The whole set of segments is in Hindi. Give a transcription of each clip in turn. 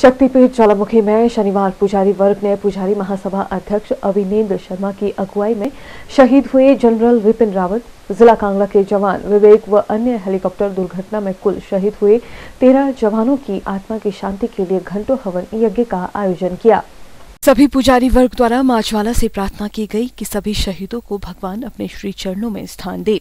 शक्तिपीठ ज्वालामुखी में शनिवार पुजारी वर्ग ने पुजारी महासभा अध्यक्ष अविनेन्द्र शर्मा की अगुवाई में शहीद हुए जनरल विपिन रावत, जिला कांगड़ा के जवान विवेक व अन्य हेलीकॉप्टर दुर्घटना में कुल शहीद हुए तेरह जवानों की आत्मा की शांति के लिए घंटों हवन यज्ञ का आयोजन किया। सभी पुजारी वर्ग द्वारा माचवाला से प्रार्थना की गई कि सभी शहीदों को भगवान अपने श्री चरणों में स्थान दे।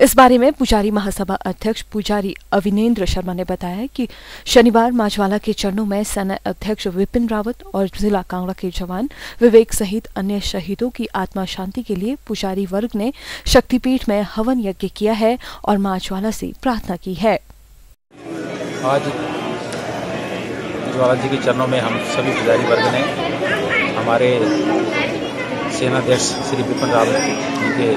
इस बारे में पुजारी महासभा अध्यक्ष पुजारी अविनेन्द्र शर्मा ने बताया कि शनिवार माचवाला के चरणों में सेना अध्यक्ष विपिन रावत और जिला कांगड़ा के जवान विवेक सहित अन्य शहीदों की आत्मा शांति के लिए पुजारी वर्ग ने शक्तिपीठ में हवन यज्ञ किया है और माचवाला से प्रार्थना की है। आज ज्वाला जी के चरणों में हम सभी पुजारी वर्ग ने, हमारे सेनाध्यक्ष श्री विपिन रावत जी के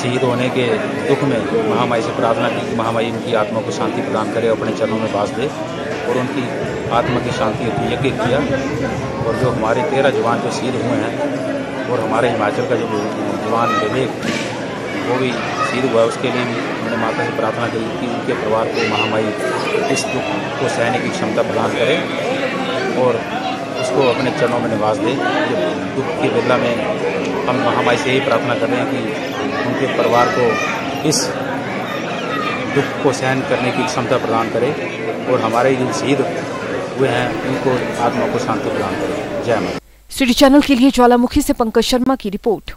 शहीद होने के दुख में महामाई से प्रार्थना की कि महामाई उनकी आत्मा को शांति प्रदान करे अपने चरणों में बास दे और उनकी आत्मा की शांति हेतु यज्ञ किया। और जो हमारे तेरह जवान जो शहीद हुए हैं और हमारे हिमाचल का जो जवान विवेक, वो भी शहीद हुआ उसके लिए मैंने माता से प्रार्थना की कि उनके परिवार को महामारी इस दुख को सहने की क्षमता प्रदान करे और उसको अपने चरणों में निवास दे। दुख की वेला में हम महामारी से यही प्रार्थना कर रहे हैं कि उनके परिवार को इस दुख को सहन करने की क्षमता प्रदान करे और हमारे जो शहीद हुए हैं, उनको आत्मा को शांति प्रदान करे। जय माता सिटी चैनल के लिए ज्वालामुखी से पंकज शर्मा की रिपोर्ट।